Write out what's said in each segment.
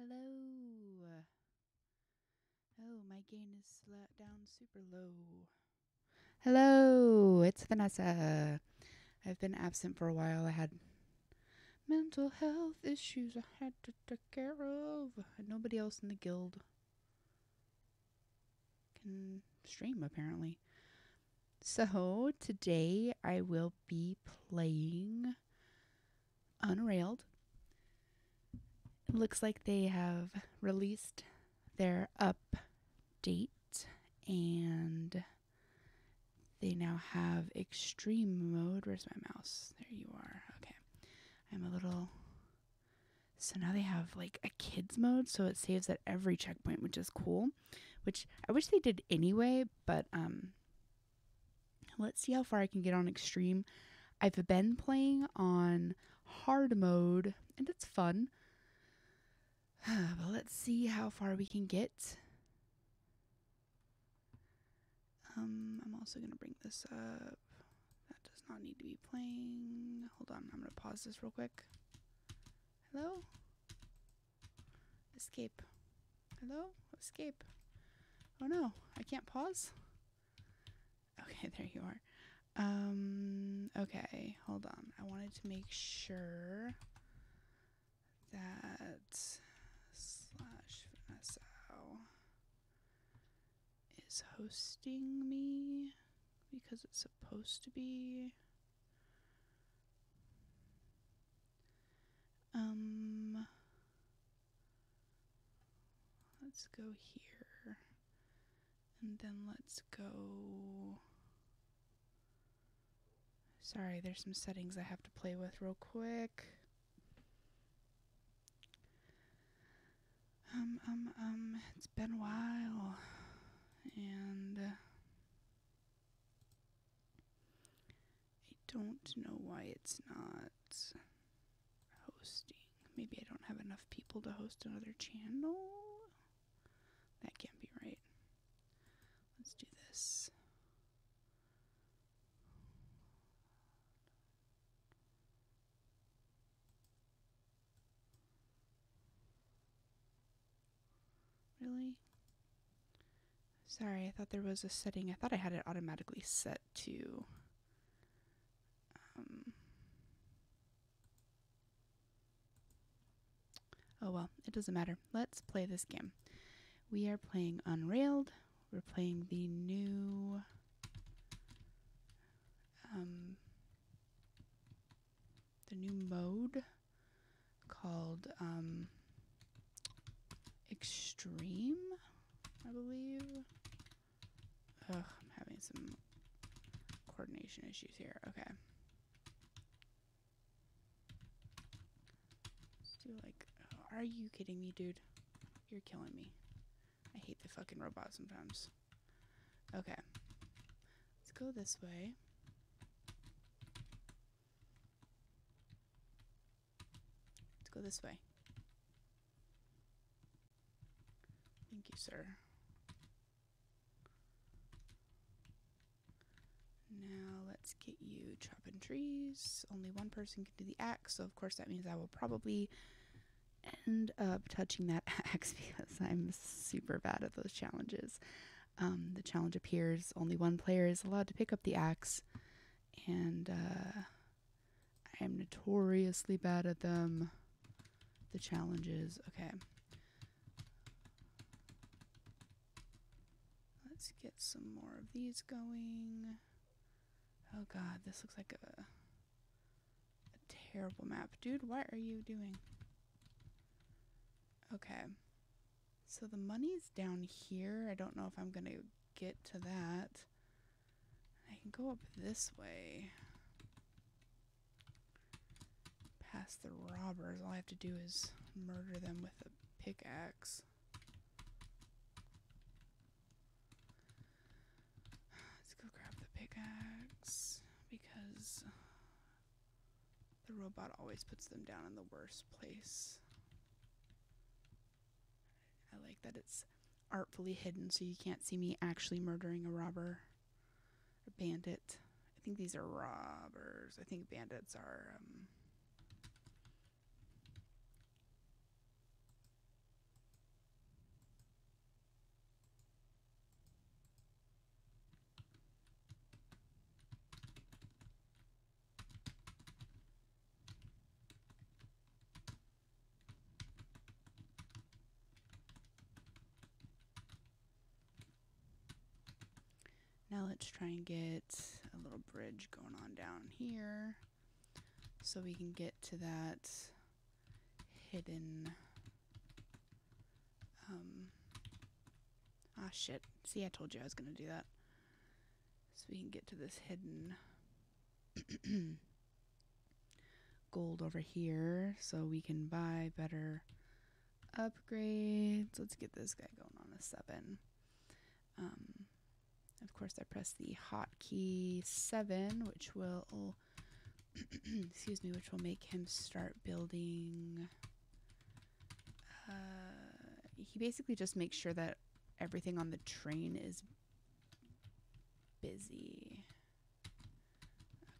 Hello. Oh, my gain is down super low. Hello, it's Vanessa. I've been absent for a while. I had mental health issues I had to take care of. Nobody else in the guild can stream, apparently. So, today I will be playing Unrailed. Looks like they have released their update and they now have extreme mode. Where's my mouse? There you are. Okay. I'm a little. So now they have like a kids mode, so it saves at every checkpoint, which is cool. Which I wish they did anyway, but um let's see how far I can get on extreme. I've been playing on hard mode and it's fun. but let's see how far we can get. Um, I'm also going to bring this up. That does not need to be playing. Hold on, I'm going to pause this real quick. Hello? Escape. Hello? Escape. Oh no, I can't pause? Okay, there you are. Um, okay, hold on. I wanted to make sure that slash Vanessa is hosting me because it's supposed to be. Um, let's go here. And then let's go. Sorry, there's some settings I have to play with real quick. Um, um, um, it's been a while. And uh, I don't know why it's not hosting. Maybe I don't have enough people to host another channel? That can't be right. Let's do this. Really? Sorry, I thought there was a setting. I thought I had it automatically set to. Um, oh well, it doesn't matter. Let's play this game. We are playing Unrailed. We're playing the new. Um, the new mode called um, Extreme, I believe. Ugh, I'm having some coordination issues here. Okay. Let's do like. Oh, are you kidding me, dude? You're killing me. I hate the fucking robot sometimes. Okay. Let's go this way. Let's go this way. Thank you, sir. Now let's get you chopping trees. Only one person can do the axe, so of course that means I will probably end up touching that axe because I'm super bad at those challenges. Um, the challenge appears only one player is allowed to pick up the axe, and uh, I am notoriously bad at them. The challenges, okay. Let's get some more of these going. Oh god, this looks like a a terrible map. Dude, what are you doing? Okay. So the money's down here. I don't know if I'm going to get to that. I can go up this way. Past the robbers. All I have to do is murder them with a pickaxe. Let's go grab the pickaxe because the robot always puts them down in the worst place. I like that it's artfully hidden so you can't see me actually murdering a robber a bandit. I think these are robbers. I think bandits are um let's try and get a little bridge going on down here so we can get to that hidden um ah shit. See I told you I was gonna do that. So we can get to this hidden gold over here so we can buy better upgrades. Let's get this guy going on a seven. Um course I press the hotkey seven which will excuse me which will make him start building uh, he basically just makes sure that everything on the train is busy.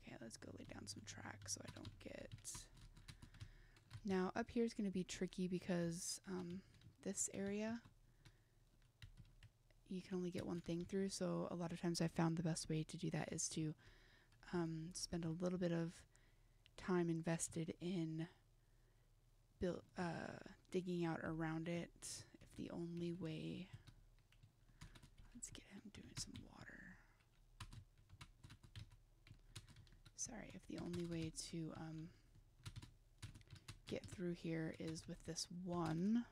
Okay, let's go lay down some tracks so I don't get. Now, up here is going to be tricky because um, this area you can only get one thing through, so a lot of times I've found the best way to do that is to um, spend a little bit of time invested in uh, digging out around it. If the only way, let's get him doing some water. Sorry, if the only way to um, get through here is with this one,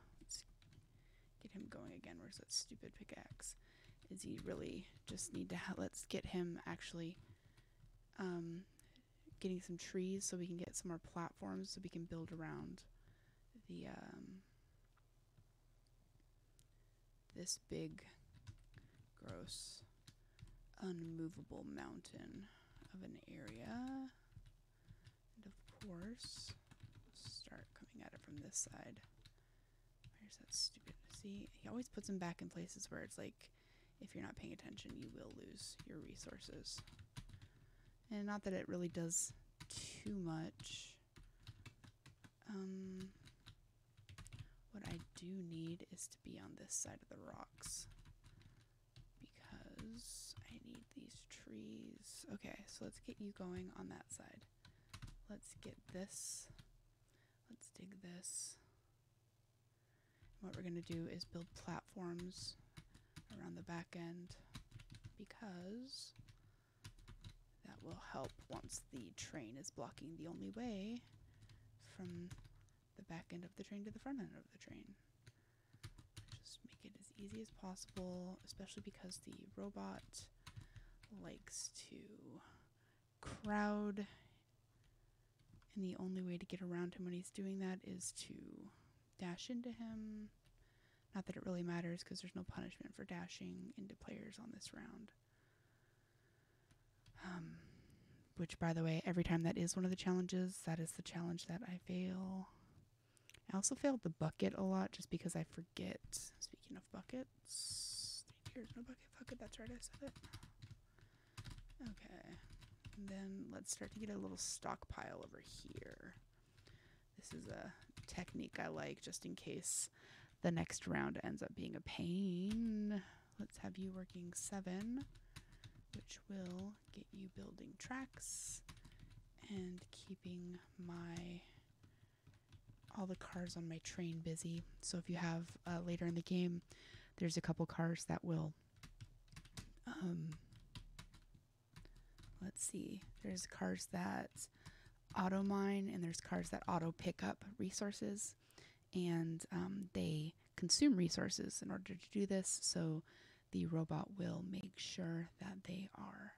get him going again. Where's that stupid pickaxe? Is he really just need to let's get him actually um, getting some trees so we can get some more platforms so we can build around the um, this big gross unmovable mountain of an area and of course start coming at it from this side where's that stupid see he always puts them back in places where it's like if you're not paying attention you will lose your resources and not that it really does too much um what I do need is to be on this side of the rocks because I need these trees. Okay, so let's get you going on that side. Let's get this. Let's dig this. What we're going to do is build platforms around the back end because that will help once the train is blocking the only way from the back end of the train to the front end of the train. Just make it as easy as possible, especially because the robot likes to crowd and the only way to get around him when he's doing that is to dash into him. Not that it really matters because there's no punishment for dashing into players on this round. Um, which, by the way, every time that is one of the challenges, that is the challenge that I fail. I also failed the bucket a lot just because I forget. Speaking of buckets, three tiers, no bucket, bucket. That's right, I said it. Okay, and then let's start to get a little stockpile over here. This is a technique I like just in case the next round ends up being a pain. Let's have you working seven, which will get you building tracks and keeping my all the cars on my train busy. So if you have uh, later in the game, there's a couple cars that will. Um, let's see. There's cars that auto mine, and there's cars that auto pick up resources, and um, they consume resources in order to do this. So the robot will make sure that they are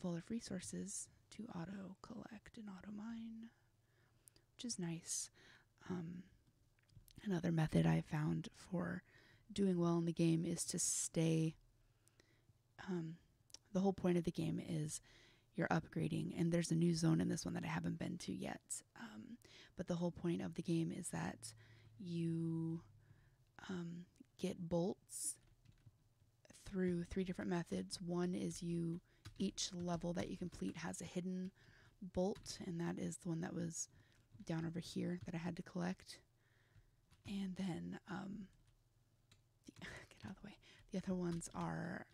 full of resources to auto collect and auto mine, which is nice. Um, another method I found for doing well in the game is to stay. Um, the whole point of the game is you're upgrading, and there's a new zone in this one that I haven't been to yet. Um, but the whole point of the game is that you um, get bolts through three different methods. One is you each level that you complete has a hidden bolt, and that is the one that was down over here that I had to collect. And then, um, the, get out of the way. The other ones are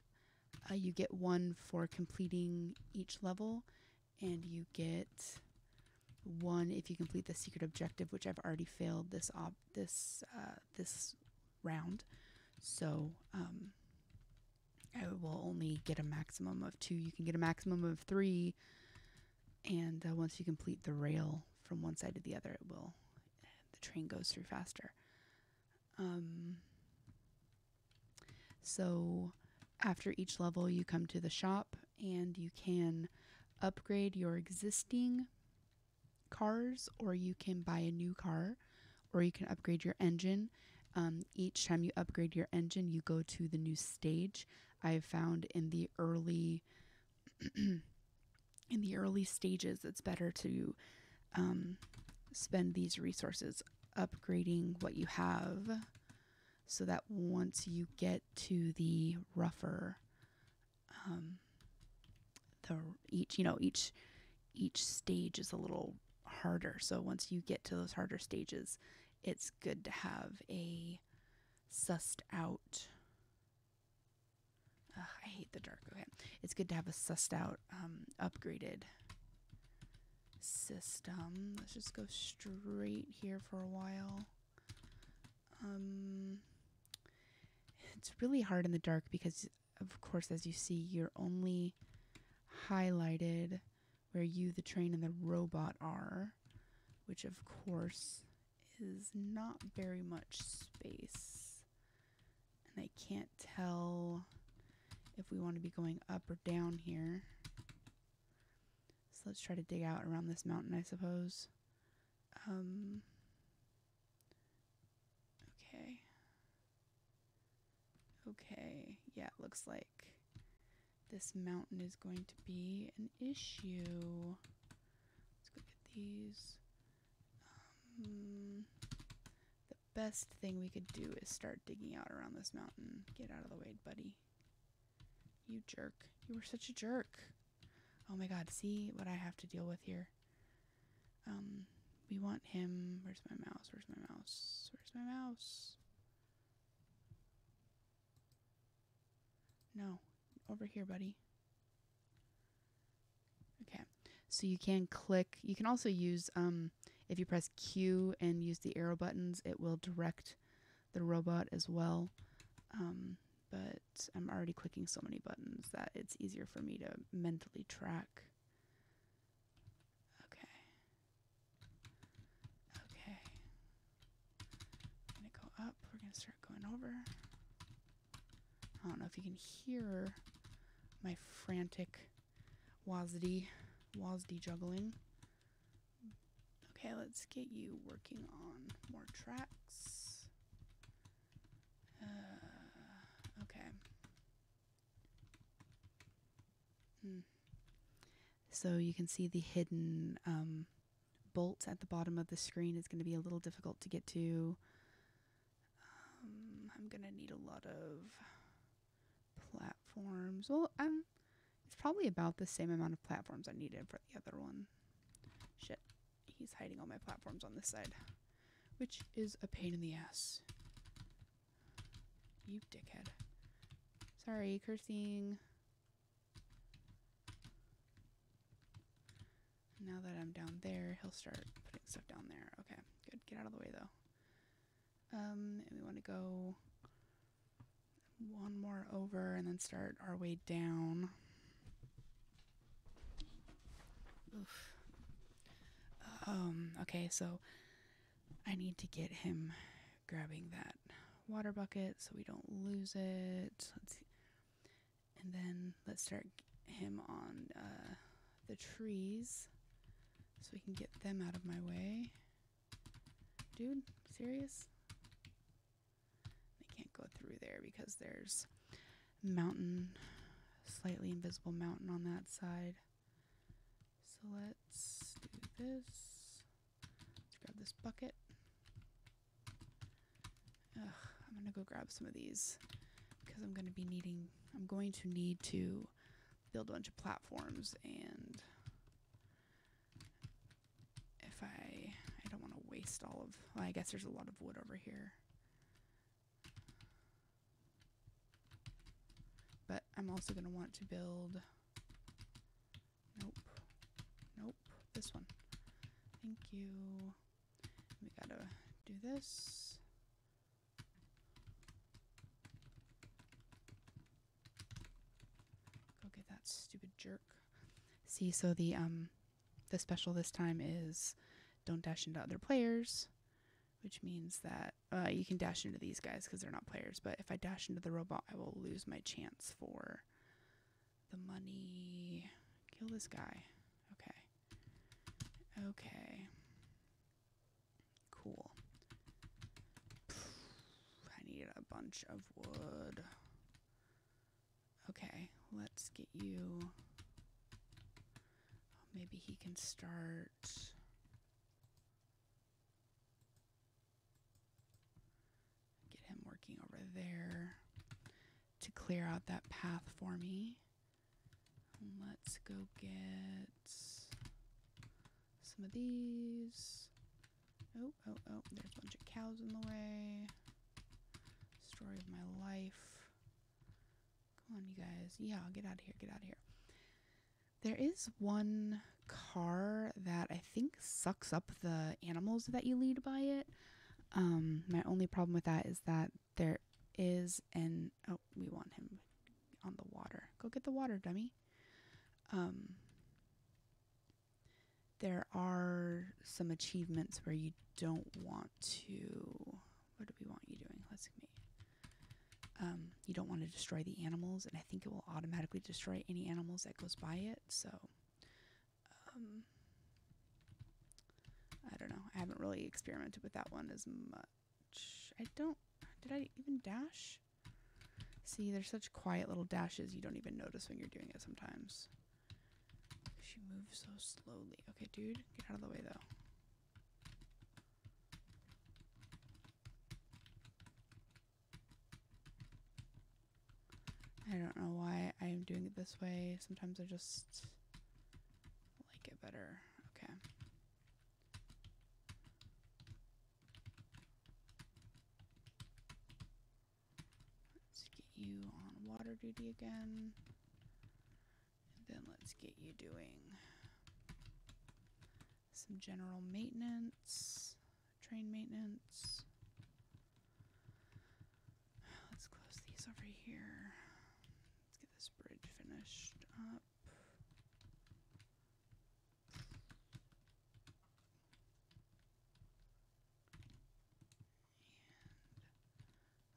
uh, you get one for completing each level, and you get one if you complete the secret objective, which I've already failed this op this uh, this round. So um, I will only get a maximum of two. You can get a maximum of three, and uh, once you complete the rail from one side to the other, it will the train goes through faster. Um, so after each level, you come to the shop and you can upgrade your existing cars, or you can buy a new car, or you can upgrade your engine. Um, each time you upgrade your engine, you go to the new stage. I have found in the early in the early stages, it's better to um, spend these resources upgrading what you have, so that once you get to the rougher, um, the each you know each each stage is a little harder. So once you get to those harder stages, it's good to have a sussed out. Ugh, I hate the dark. Okay, it's good to have a sussed out, um, upgraded system. Let's just go straight here for a while. Um, it's really hard in the dark because, of course, as you see, you're only highlighted where you, the train, and the robot are, which, of course, is not very much space. And I can't tell if we want to be going up or down here. So let's try to dig out around this mountain, I suppose. Um, okay. Okay. Yeah, it looks like this mountain is going to be an issue. Let's go get these. Um, the best thing we could do is start digging out around this mountain. Get out of the way, buddy. You jerk. You were such a jerk. Oh my god, see what I have to deal with here. Um, we want him. Where's my mouse? Where's my mouse? Where's my mouse? No, over here, buddy. Okay, so you can click. You can also use, um, if you press Q and use the arrow buttons, it will direct the robot as well. Um, but I'm already clicking so many buttons that it's easier for me to mentally track. Okay. Okay. I'm going to go up. We're going to start going over. I don't know if you can hear my frantic WASD, WASD juggling. Okay, let's get you working on more tracks. Uh, okay. Hmm. So you can see the hidden um, bolt at the bottom of the screen is going to be a little difficult to get to. Um, I'm going to need a lot of platforms. Well, um, it's probably about the same amount of platforms I needed for the other one. Shit, he's hiding all my platforms on this side, which is a pain in the ass. You dickhead. Sorry, cursing. Now that I'm down there, he'll start putting stuff down there. Okay, good. Get out of the way though. Um, and we want to go one more over and then start our way down. Oof. Um, okay, so I need to get him grabbing that water bucket so we don't lose it. And then let's start him on uh, the trees so we can get them out of my way. Dude, serious? Go through there because there's mountain, slightly invisible mountain on that side. So let's do this. Let's grab this bucket. Ugh, I'm gonna go grab some of these because I'm gonna be needing. I'm going to need to build a bunch of platforms, and if I I don't want to waste all of. Well, I guess there's a lot of wood over here. I'm also going to want to build... Nope. Nope. This one. Thank you. We gotta do this. Go get that stupid jerk. See, so the, um, the special this time is don't dash into other players which means that uh, you can dash into these guys because they're not players. But if I dash into the robot, I will lose my chance for the money. Kill this guy. Okay. Okay. Cool. I need a bunch of wood. Okay, let's get you. Maybe he can start. Get him working over there to clear out that path for me. Let's go get some of these. Oh, oh, oh, there's a bunch of cows in the way. Story of my life. Come on, you guys. Yeah, get out of here, get out of here. There is one car that I think sucks up the animals that you lead by it. Um, my only problem with that is that there is an oh, we want him on the water. Go get the water, dummy. Um, there are some achievements where you don't want to. What do we want you doing? Let's see. Um, you don't want to destroy the animals, and I think it will automatically destroy any animals that goes by it. So, um, I don't know. I haven't really experimented with that one as much. I don't. Did I even dash? See, there's such quiet little dashes you don't even notice when you're doing it sometimes. She moves so slowly. Okay, dude, get out of the way though. I don't know why I'm doing it this way. Sometimes I just like it better. Okay. Let's get you on water duty again. And then let's get you doing some general maintenance, train maintenance. Let's close these over here. Let's get this bridge finished up.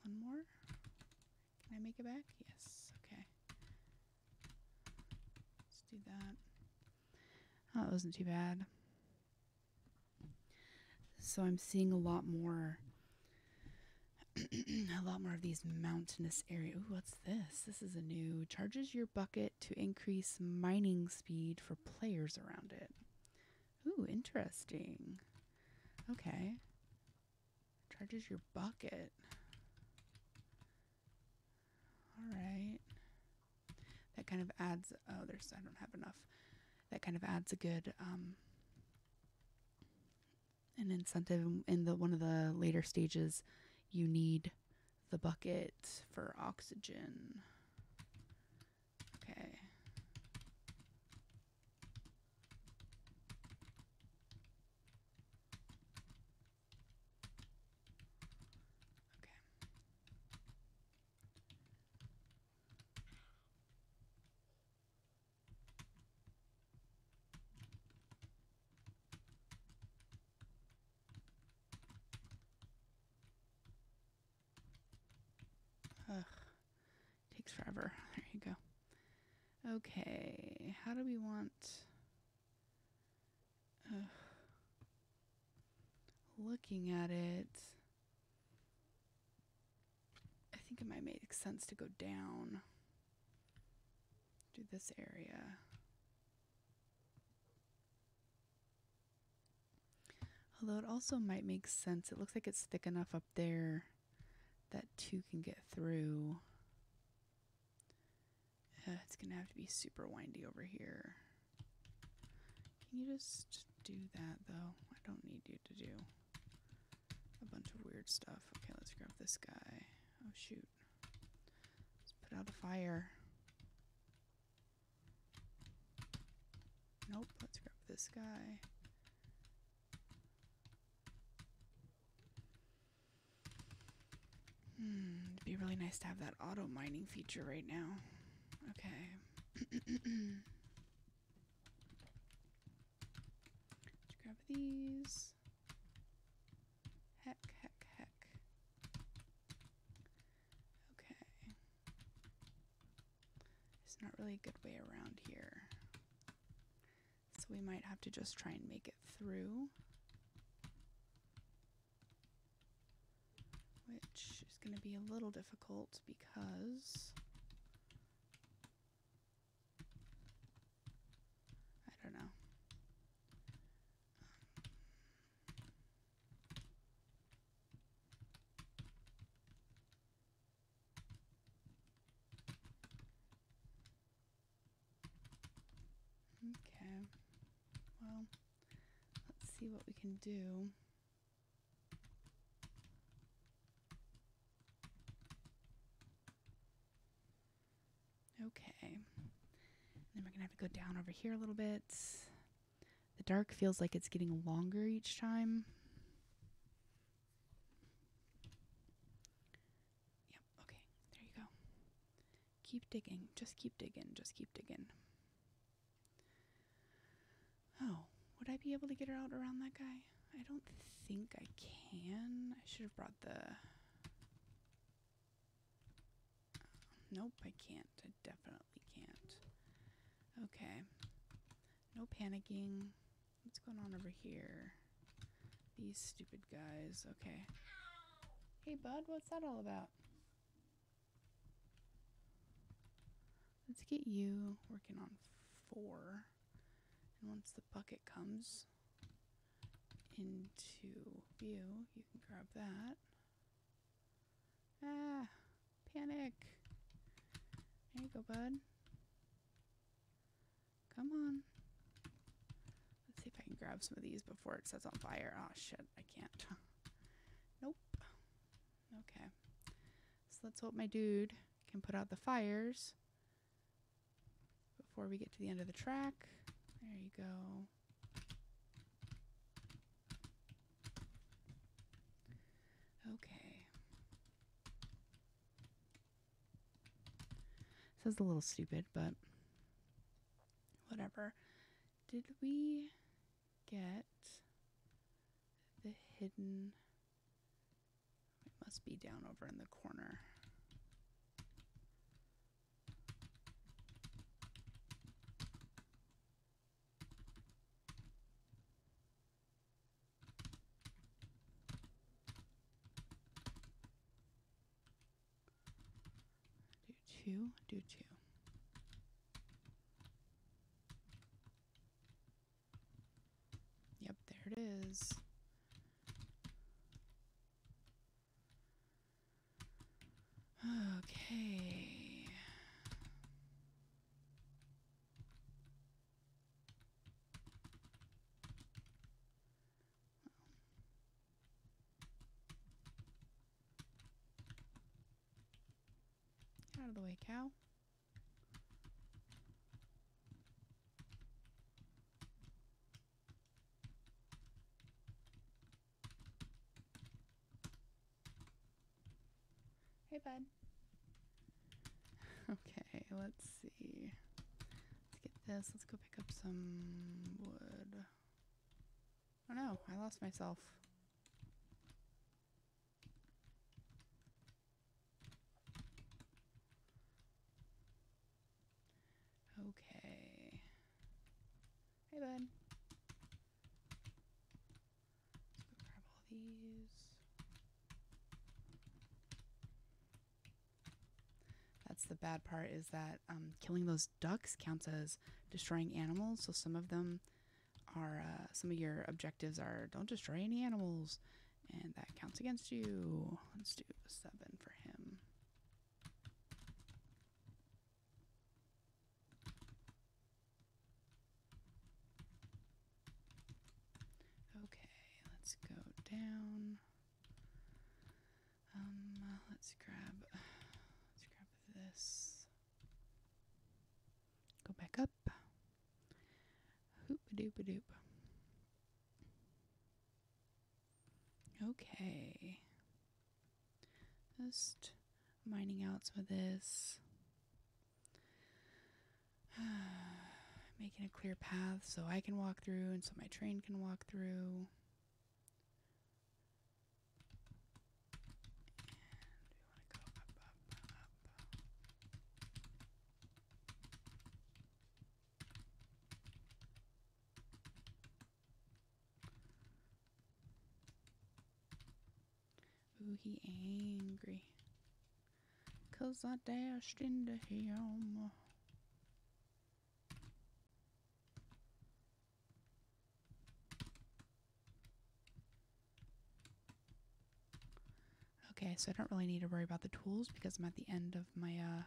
And one more. Can I make it back? Yes. Okay. Let's do that. Oh, that wasn't too bad. So I'm seeing a lot more a lot more of these mountainous areas. Ooh, what's this? This is a new charges your bucket to increase mining speed for players around it. Ooh, interesting. Okay. Charges your bucket. All right. That kind of adds. Oh, there's. I don't have enough. That kind of adds a good um, an incentive in the one of the later stages you need the bucket for oxygen. Okay. Okay. Ugh. Takes forever. There you go. Okay. How do we want. Ugh. Looking at it. I think it might make sense to go down. to this area. Although it also might make sense. It looks like it's thick enough up there that two can get through. Uh, it's gonna have to be super windy over here. Can you just do that though? I don't need you to do a bunch of weird stuff. Okay, let's grab this guy. Oh shoot out a fire. Nope, let's grab this guy. Hmm, it'd be really nice to have that auto mining feature right now. Okay. let's grab these. Not really a good way around here. So we might have to just try and make it through. Which is going to be a little difficult because I don't know. Okay. Well, let's see what we can do. Okay. Then we're going to have to go down over here a little bit. The dark feels like it's getting longer each time. Yep, okay. There you go. Keep digging. Just keep digging. Just keep digging. Oh, would I be able to get her out around that guy? I don't think I can. I should have brought the. Nope, I can't. I definitely can't. Okay. No panicking. What's going on over here? These stupid guys. Okay. Hey, bud, what's that all about? Let's get you working on four. And once the bucket comes into view, you can grab that. Ah, panic. There you go, bud. Come on. Let's see if I can grab some of these before it sets on fire. Oh, shit, I can't. nope. Okay. So let's hope my dude can put out the fires before we get to the end of the track. There you go. Okay. This is a little stupid, but whatever. Did we get the hidden? It must be down over in the corner. Do do two. Yep, there it is. Okay. Get out of the way, cow. Hey, bud. Okay, let's see. Let's get this. Let's go pick up some wood. Oh no, I lost myself. Okay. Hey, bud. Let's go grab all these. That's the bad part is that um, killing those ducks counts as destroying animals. So some of them are, uh, some of your objectives are don't destroy any animals, and that counts against you. Let's do seven for him. Okay, let's go down. Um, let's grab let's grab this. Go back up. Hoop a doop. Okay. Just mining out some of this. making a clear path so I can walk through and so my train can walk through. And we want to go up, up, up. Ooh, he angry. Cause I dashed into him. Okay, so I don't really need to worry about the tools because I'm at the end of my uh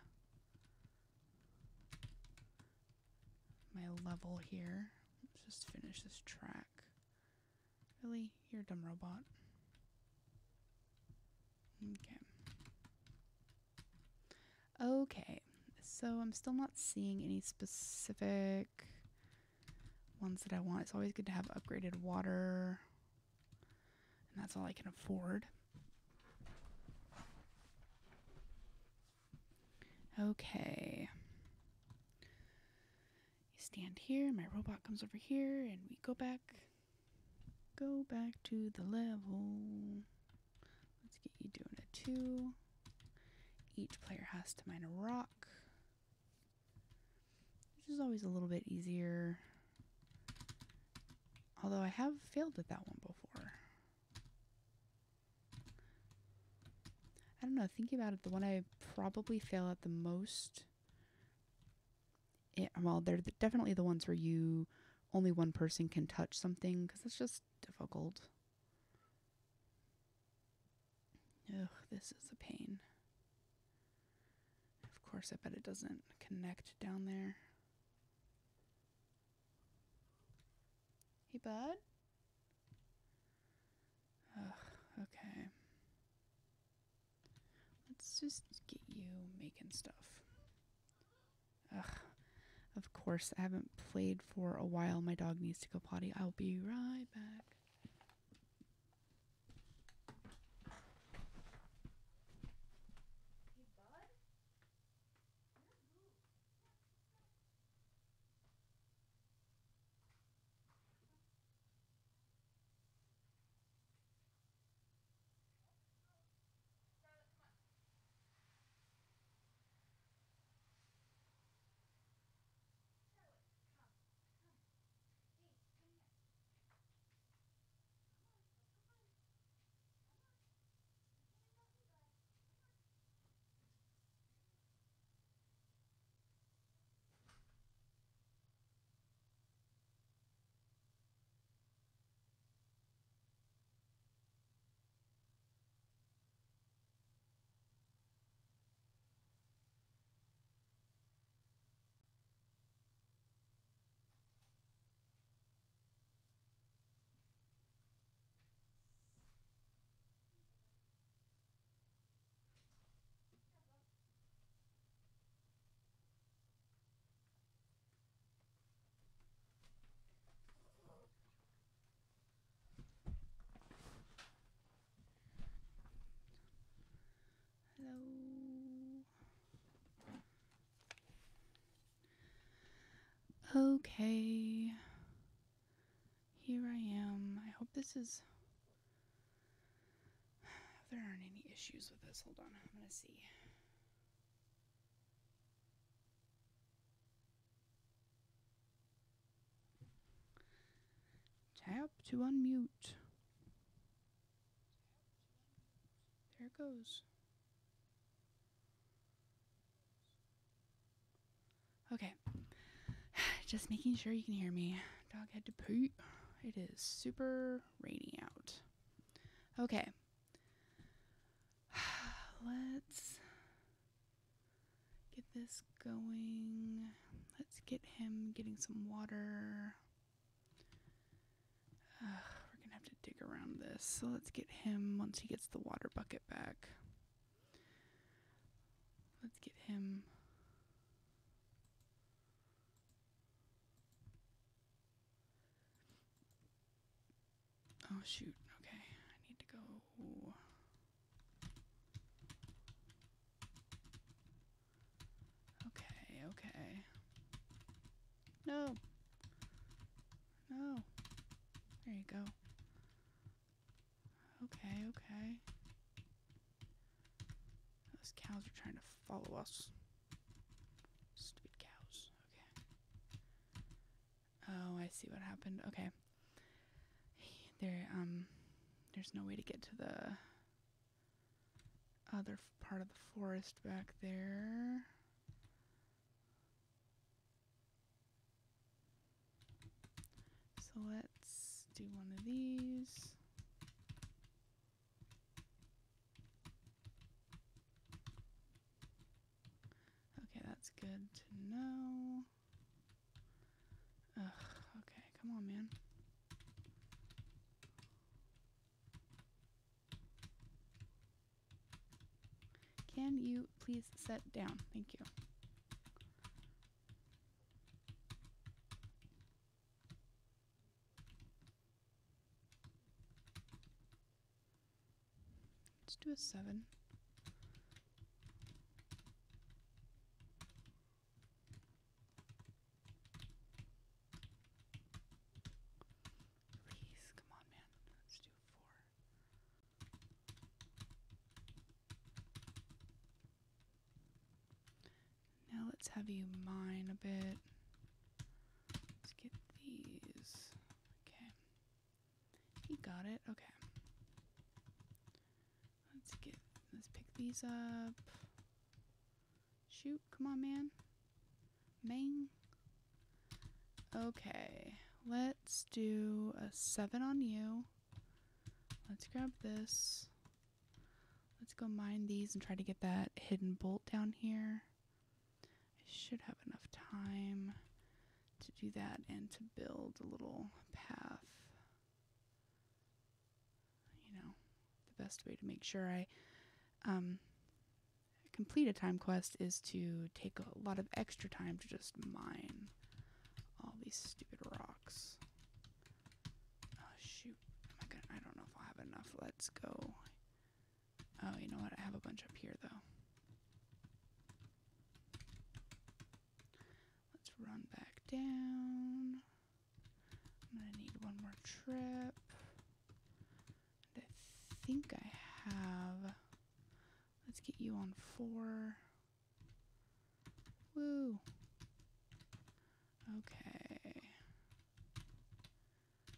my level here. Let's just finish this track. Really? You're a dumb robot. Okay. Okay. So I'm still not seeing any specific ones that I want. It's always good to have upgraded water. And that's all I can afford. Okay. You stand here, my robot comes over here, and we go back. Go back to the level. You doing a two. Each player has to mine a rock, which is always a little bit easier. Although I have failed at that one before. I don't know, thinking about it, the one I probably fail at the most. It, well, they're definitely the ones where you only one person can touch something because it's just difficult. Ugh, this is a pain. Of course, I bet it doesn't connect down there. Hey, bud. Ugh, okay. Let's just get you making stuff. Ugh. Of course, I haven't played for a while. My dog needs to go potty. I'll be right back. Okay. Here I am. I hope this is. If there aren't any issues with this, hold on. I'm going to see. Tap to unmute. There it goes. Okay. Just making sure you can hear me. Dog had to poop. It is super rainy out. Okay. Let's get this going. Let's get him getting some water. Ugh, we're to have to dig around this. So let's get him once he gets the water bucket back. Let's get him. Oh, shoot. Okay. I need to go. Okay, okay. No. No. There you go. Okay, okay. Those cows are trying to follow us. Stupid cows. Okay. Oh, I see what happened. Okay. There um there's no way to get to the other part of the forest back there. So let's do one of these. Okay, that's good to know. Ugh, okay, come on, man. Can you please set down? Thank you. Let's do a seven. Please, come on, man. Let's do a four. Now let's have you mine a bit. Let's get these. Okay. You got it. Okay. Let's get let's pick these up. Shoot, come on man. Main. Okay. Let's do a seven on you. Let's grab this. Let's go mine these and try to get that hidden bolt down here. I should have enough time to do that and to build a little path. You know, the best way to make sure I um, complete a time quest is to take a lot of extra time to just mine all these stupid rocks. Oh shoot! Am I gonna? I don't know if I'll have enough. Let's go. Oh, you know what? I have a bunch up here though. Let's run back down. I'm gonna need one more trip. And I think I get you on four. Woo. Okay.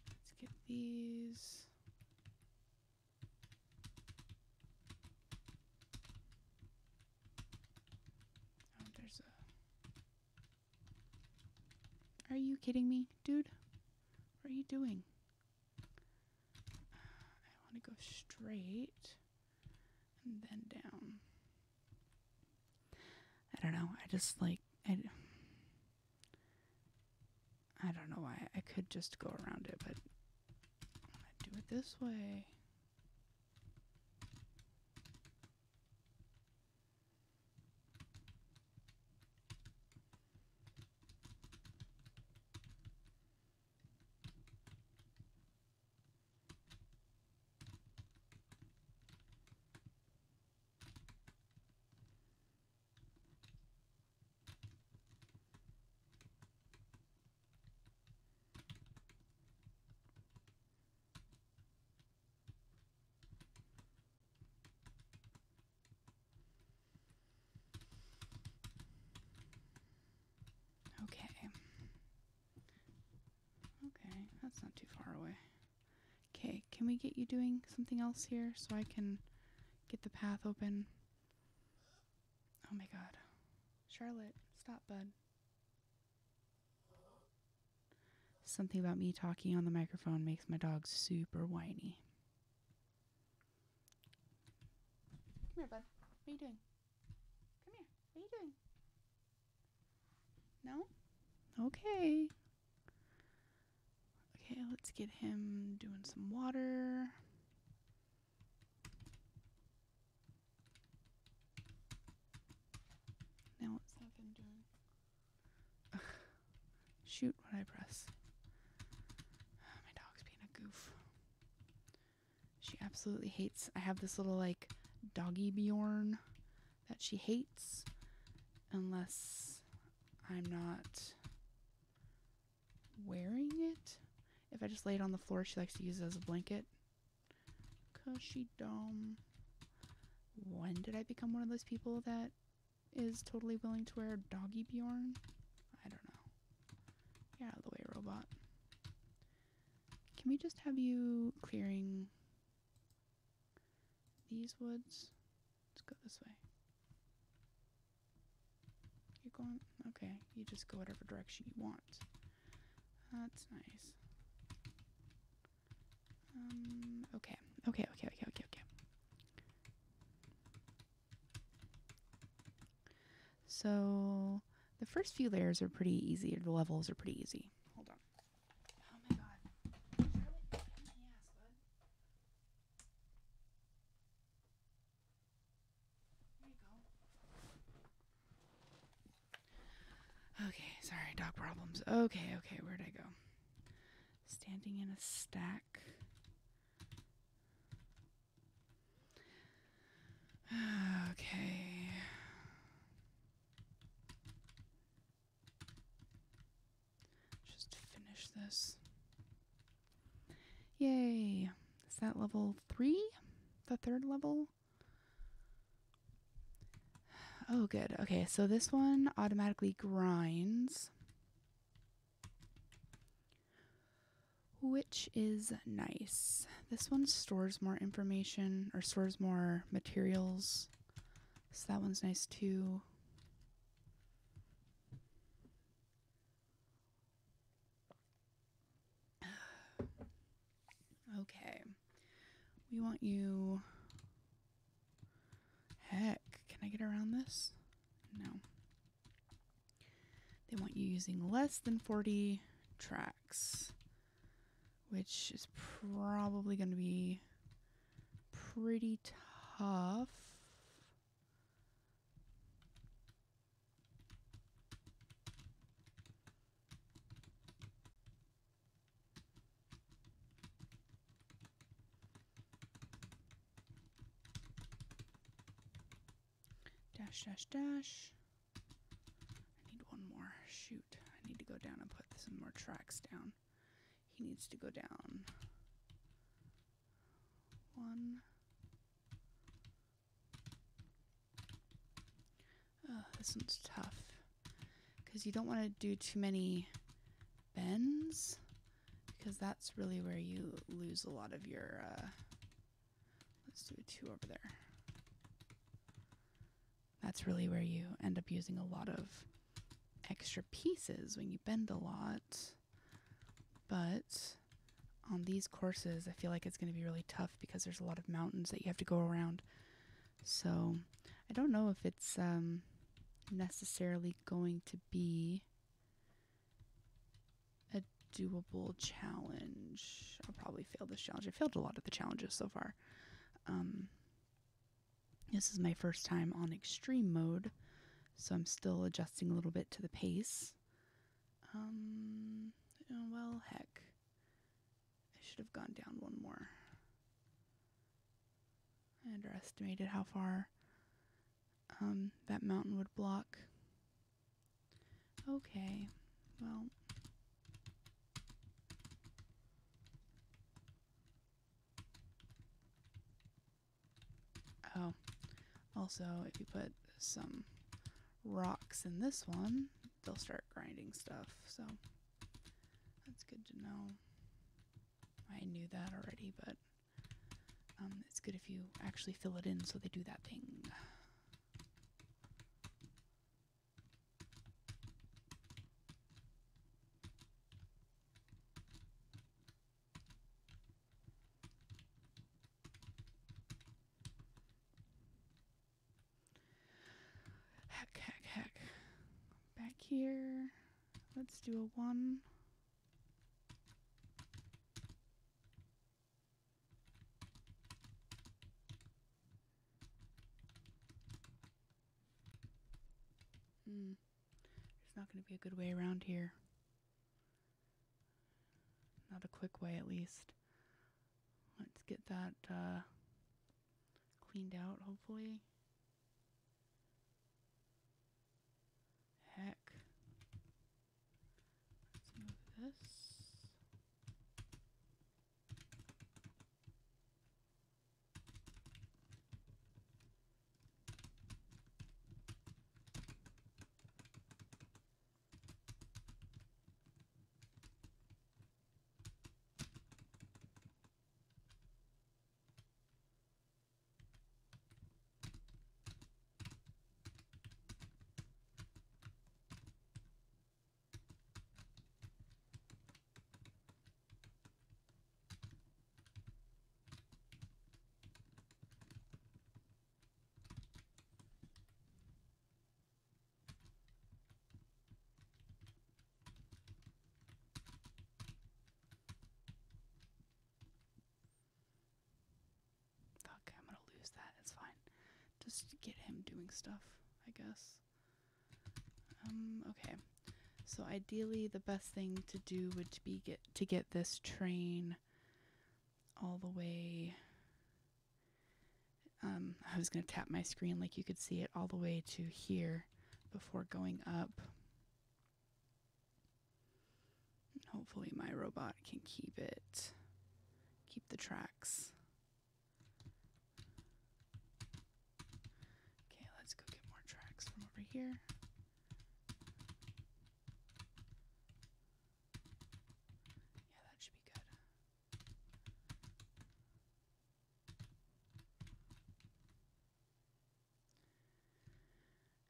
Let's get these. Oh, there's a. Are you kidding me, dude? What are you doing? I want to go straight and then down. I don't know. I just like I. I don't know why. I could just go around it, but I'm gonna do it this way. Okay. Okay, that's not too far away. Okay, can we get you doing something else here so I can get the path open? Oh my god. Charlotte, stop, bud. Something about me talking on the microphone makes my dog super whiny. Come here, bud. What are you doing? Come here. What are you doing? No? Okay. Okay, let's get him doing some water. Now let's have him doing. Ugh. Shoot, what I press? My dog's being a goof. She absolutely hates. I have this little like doggy Bjorn that she hates unless I'm not if I just lay it on the floor, she likes to use it as a blanket. Cause she dumb. When did I become one of those people that is totally willing to wear doggy Bjorn? I don't know. Get out of the way, robot. Can we just have you clearing these woods? Let's go this way. You're going okay, you just go whatever direction you want. That's nice. Um okay. Okay, okay, okay, okay, okay. So the first few layers are pretty easy, the levels are pretty easy. Hold on. Oh my god. Ass, bud. There you go. Okay, sorry, dog problems. Okay, okay, where'd I go? Standing in a stack. Okay. Just finish this. Yay. Is that level three? The third level? Oh, good. Okay, so this one automatically grinds. Which is nice. This one stores more information or stores more materials. So that one's nice too. Okay. We want you. Heck, can I get around this? No. They want you using less than 40 tracks, which is probably going to be pretty tough. Dash, dash, dash. I need one more. Shoot. I need to go down and put some more tracks down. He needs to go down. One. Oh, this one's tough. Because you don't want to do too many bends. Because that's really where you lose a lot of your. Uh, let's do a two over there that's really where you end up using a lot of extra pieces when you bend a lot. But on these courses, I feel like it's going to be really tough because there's a lot of mountains that you have to go around. So I don't know if it's um, necessarily going to be a doable challenge. I'll probably fail this challenge. I failed a lot of the challenges so far. Um, this is my first time on extreme mode, so I'm still adjusting a little bit to the pace. Um, oh, well, heck. I should have gone down one more. I underestimated how far um, that mountain would block. Okay, well. Oh. Also, if you put some rocks in this one, they'll start grinding stuff. So that's good to know. I knew that already, but um, it's good if you actually fill it in so they do that thing. Heck, heck, heck. Back here, let's do a one. Hmm. There's not going to be a good way around here. Not a quick way, at least. Let's get that uh, cleaned out, hopefully. Heck. Let's move this. Just get him doing stuff, I guess. Um, okay. So ideally the best thing to do would be get to get this train all the way um, I was to tap my screen like you could see it all the way to here before going up. Hopefully my robot can keep it, keep the tracks. Okay, let's go get more tracks from over here. Yeah, that should be good.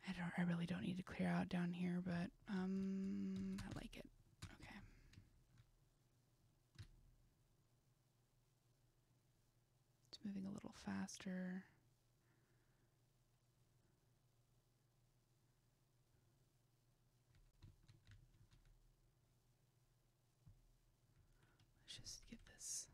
I don't I really don't need to clear out down here, but um I like it. Okay. It's moving a little faster. Let's just get this.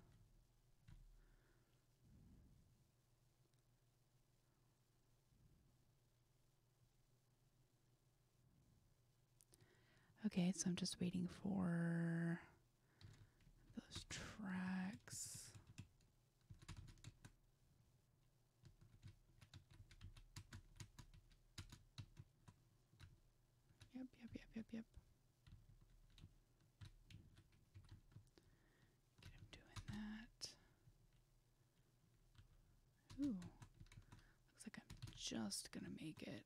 Okay, so I'm just waiting for those tracks. Yep, yep, yep, yep, yep. Get him doing that. Ooh. Looks like I'm just gonna make it.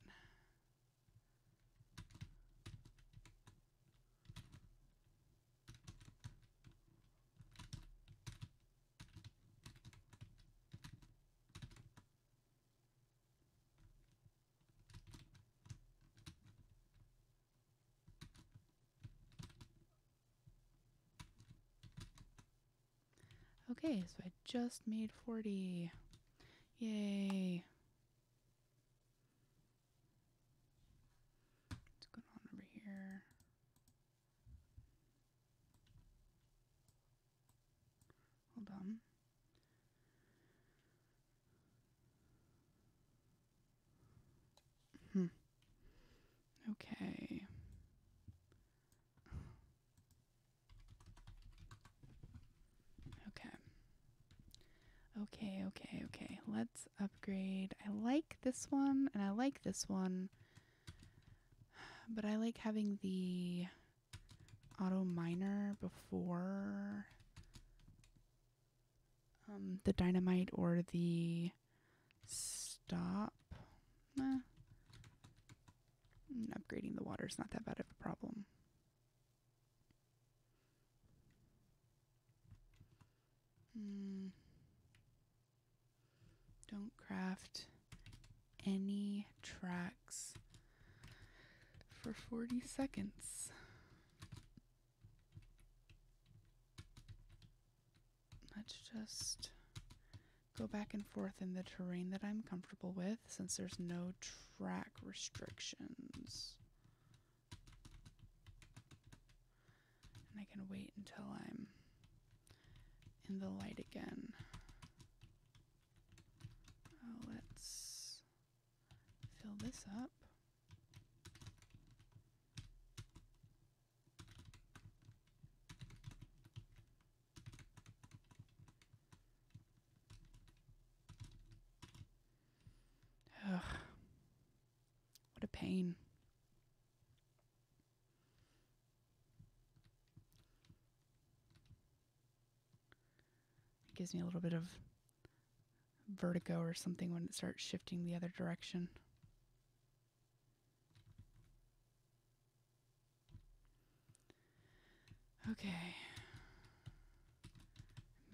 Okay, so I just made 40. Yay. What's going on over here? Hold on. Hmm. Okay. Okay. Okay, okay, okay. Let's upgrade. I like this one and I like this one. But I like having the auto miner before um, the dynamite or the stop. Mm, Upgrading the water is not that bad of a problem. Hmm. Don't craft any tracks for 40 seconds. Let's just go back and forth in the terrain that I'm comfortable with since there's no track restrictions. And I can wait until I'm in the light again. Oh, let's fill this up. Ugh. What a pain. It gives me a little bit of vertigo or something when it starts shifting the other direction. Okay.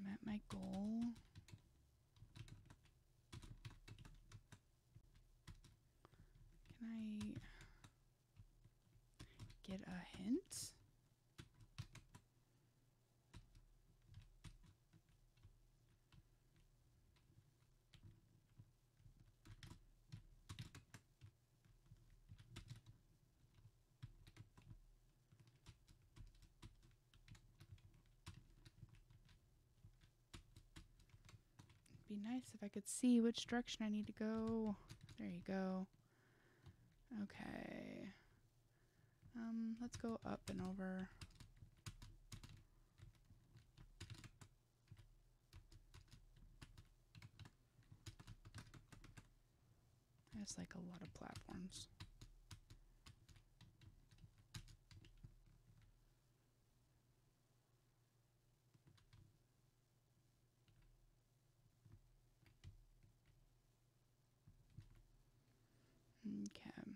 Met my goal. Can I get a hint? It'd be nice if I could see which direction I need to go. There you go. Okay. Um, let's go up and over. There's like a lot of platforms. Okay.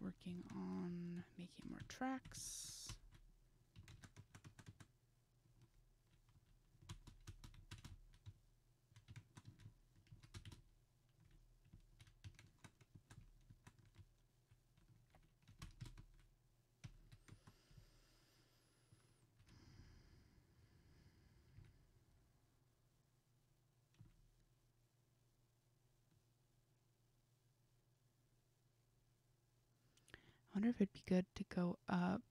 Working on making more tracks. I wonder if it'd be good to go up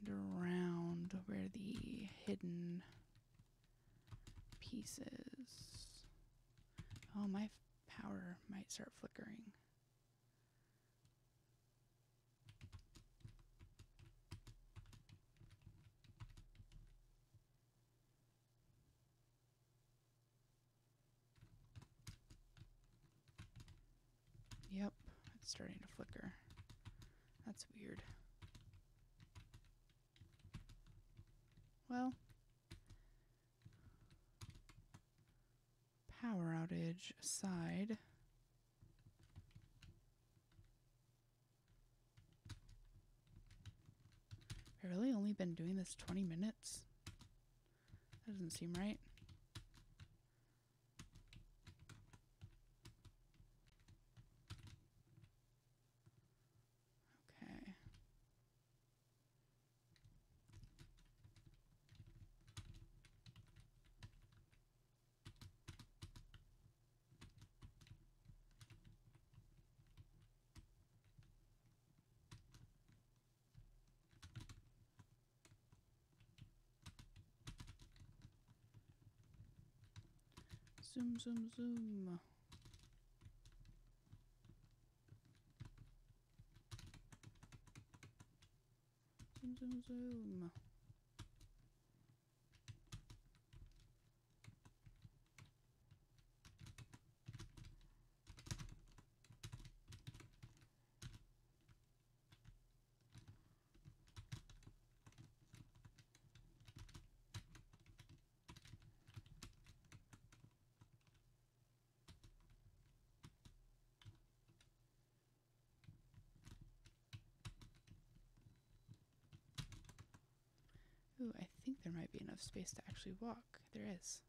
and around where the hidden pieces. Oh, my power might start flickering. Yep, it's starting to flicker. That's weird. Well, power aside. I've really only been doing this 20 minutes. That doesn't seem right. Zoom, zoom, zoom. Zoom, zoom, I think there might be enough space to actually walk. There is.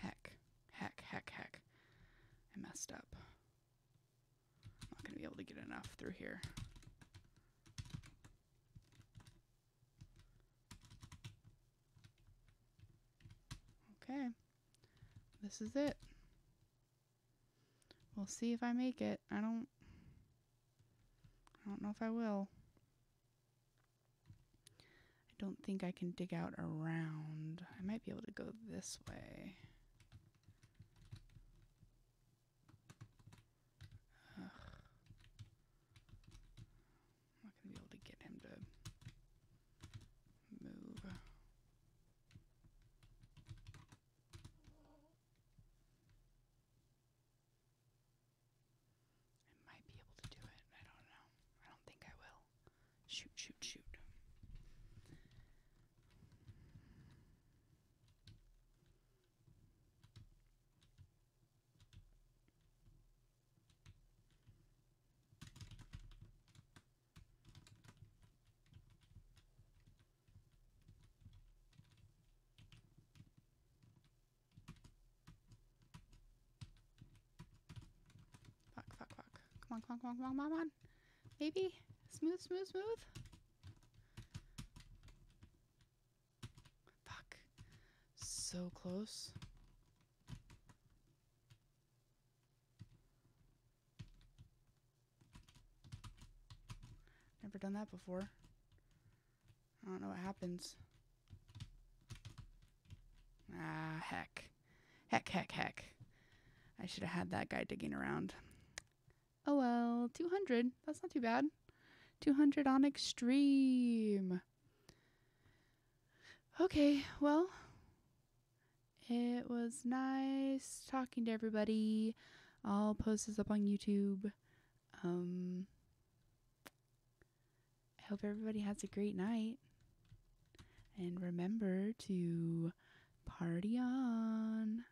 Heck, heck, heck, heck. I messed up. I'm not going to be able to get enough through here. Okay. This is it. We'll see if I make it. I don't I don't know if I will. I don't think I can dig out around. I might be able to go this way. Ugh. I'm not gonna be able to get him to move. I might be able to do it. I don't know. I don't think I will. Shoot, shoot, shoot. On. Maybe. Smooth, smooth, smooth. Fuck. So close. Never done that before. I don't know what happens. Ah, heck. Heck, heck, heck. I should have had that guy digging around. Oh well, 200. That's not too bad. 200 on extreme. Okay, well, it was nice talking to everybody. I'll post this up on YouTube. Um, I hope everybody has a great night. And remember to party on.